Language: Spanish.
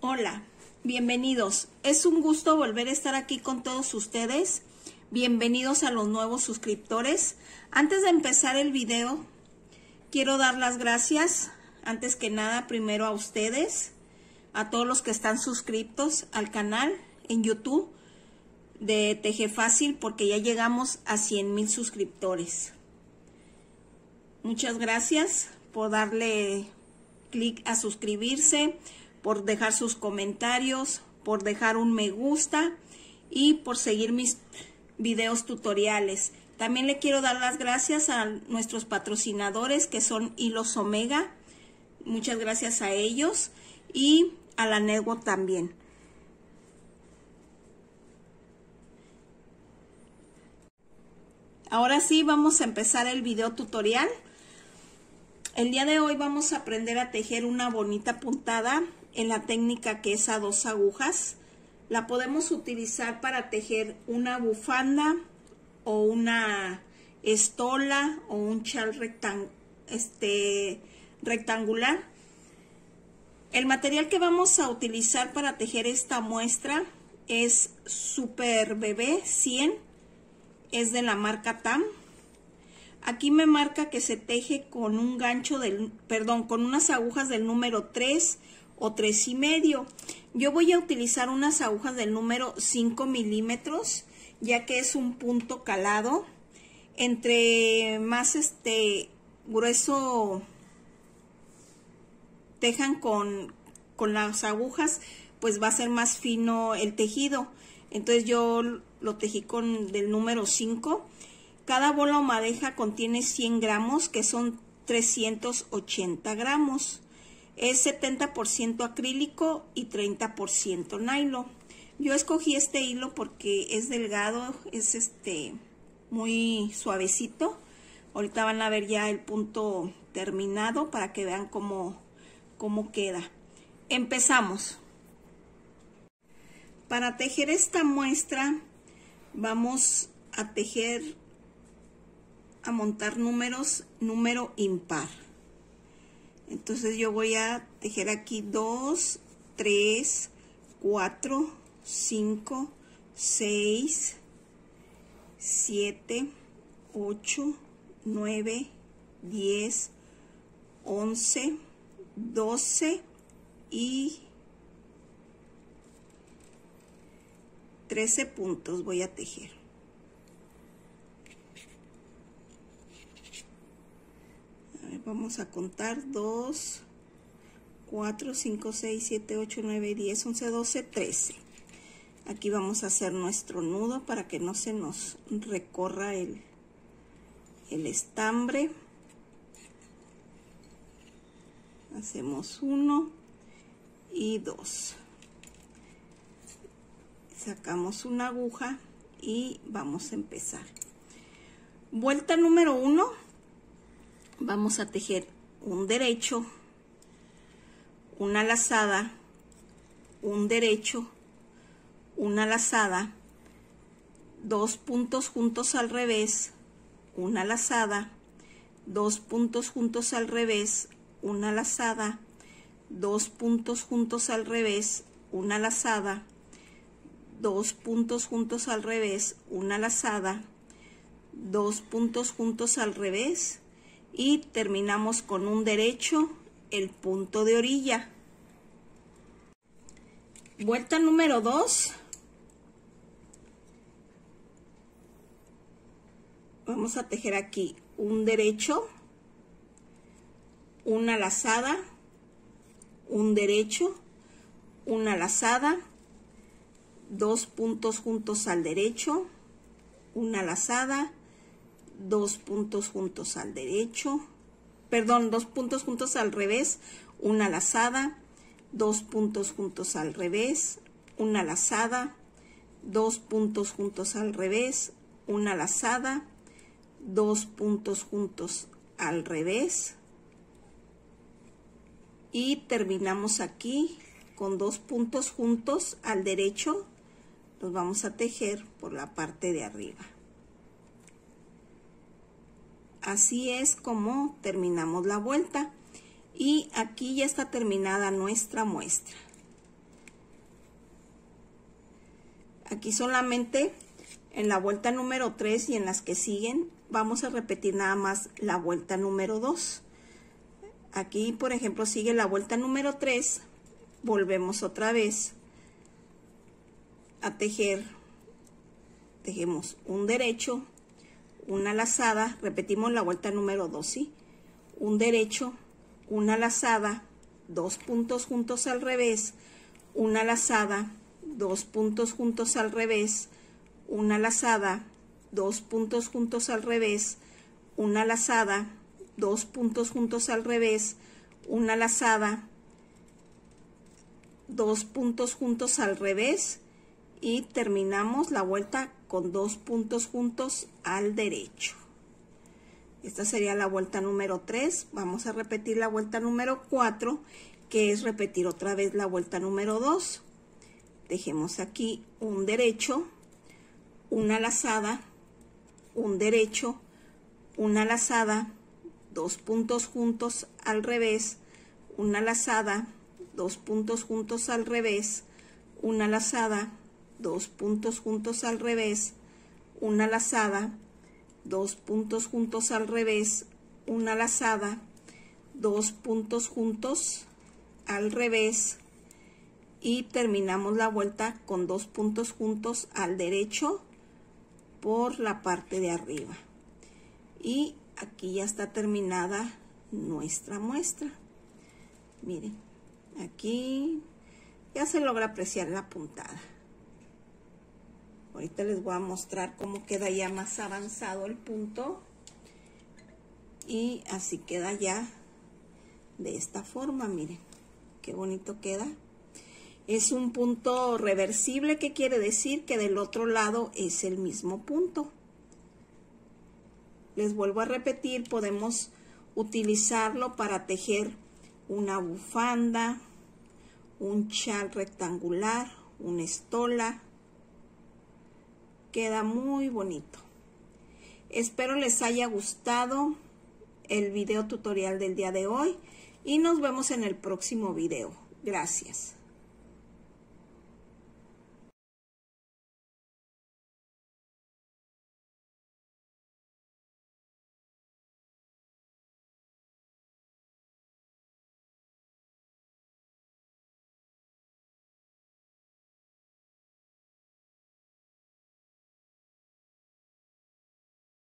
Hola, bienvenidos. Es un gusto volver a estar aquí con todos ustedes. Bienvenidos a los nuevos suscriptores. Antes de empezar el video, quiero dar las gracias, antes que nada, primero a ustedes, a todos los que están suscritos al canal en YouTube de Teje Fácil, porque ya llegamos a 100 mil suscriptores. Muchas gracias por darle clic a suscribirse, por dejar sus comentarios, por dejar un me gusta y por seguir mis videos tutoriales. También le quiero dar las gracias a nuestros patrocinadores que son Hilos Omega. Muchas gracias a ellos y a la Nego también. Ahora sí, vamos a empezar el video tutorial. El día de hoy vamos a aprender a tejer una bonita puntada en la técnica que es a dos agujas. La podemos utilizar para tejer una bufanda o una estola o un chal este, rectangular. El material que vamos a utilizar para tejer esta muestra es Super Bebé 100. Es de la marca TAM. Aquí me marca que se teje con un gancho del, perdón, con unas agujas del número 3 o tres y medio. Yo voy a utilizar unas agujas del número 5 milímetros, ya que es un punto calado. Entre más este grueso tejan con, con las agujas, pues va a ser más fino el tejido. Entonces yo lo tejí con del número 5. Cada bola o madeja contiene 100 gramos, que son 380 gramos. Es 70% acrílico y 30% nylon. Yo escogí este hilo porque es delgado, es este muy suavecito. Ahorita van a ver ya el punto terminado para que vean cómo, cómo queda. Empezamos. Para tejer esta muestra vamos a tejer, a montar números, número impar. Entonces yo voy a tejer aquí 2, 3, 4, 5, 6, 7, 8, 9, 10, 11, 12 y 13 puntos voy a tejer. Vamos a contar 2, 4, 5, 6, 7, 8, 9, 10, 11, 12, 13. Aquí vamos a hacer nuestro nudo para que no se nos recorra el, el estambre. Hacemos uno y dos. Sacamos una aguja y vamos a empezar. Vuelta número uno vamos a tejer un derecho, una lazada, un derecho, una lazada, dos puntos juntos al revés, una lazada, dos puntos juntos al revés, una lazada, dos puntos juntos al revés, una lazada, dos puntos juntos al revés, una lazada, dos puntos juntos al revés, y terminamos con un derecho el punto de orilla. Vuelta número 2. Vamos a tejer aquí un derecho, una lazada, un derecho, una lazada, dos puntos juntos al derecho, una lazada, dos puntos juntos al derecho, perdón, dos puntos juntos al revés, una lazada, dos puntos juntos al revés, una lazada, dos puntos juntos al revés, una lazada, dos puntos juntos al revés y terminamos aquí con dos puntos juntos al derecho, los vamos a tejer por la parte de arriba. Así es como terminamos la vuelta. Y aquí ya está terminada nuestra muestra. Aquí solamente en la vuelta número 3 y en las que siguen vamos a repetir nada más la vuelta número 2. Aquí, por ejemplo, sigue la vuelta número 3, volvemos otra vez a tejer, tejemos un derecho, una lazada, repetimos la vuelta número 2, ¿sí? Un derecho, una lazada, dos puntos juntos al revés, una lazada, dos puntos juntos al revés, una lazada, dos puntos juntos al revés, una lazada, dos puntos juntos al revés, una lazada, dos puntos juntos al revés y terminamos la vuelta con dos puntos juntos al derecho. Esta sería la vuelta número 3. Vamos a repetir la vuelta número 4, que es repetir otra vez la vuelta número 2. Dejemos aquí un derecho, una lazada, un derecho, una lazada, dos puntos juntos al revés, una lazada, dos puntos juntos al revés, una lazada, dos puntos juntos al revés, una lazada, dos puntos juntos al revés, una lazada, dos puntos juntos al revés y terminamos la vuelta con dos puntos juntos al derecho por la parte de arriba. Y aquí ya está terminada nuestra muestra. Miren, aquí ya se logra apreciar la puntada. Ahorita les voy a mostrar cómo queda ya más avanzado el punto. Y así queda ya de esta forma, miren. Qué bonito queda. Es un punto reversible, que quiere decir que del otro lado es el mismo punto. Les vuelvo a repetir, podemos utilizarlo para tejer una bufanda, un chal rectangular, una estola. Queda muy bonito. Espero les haya gustado el video tutorial del día de hoy y nos vemos en el próximo video. Gracias.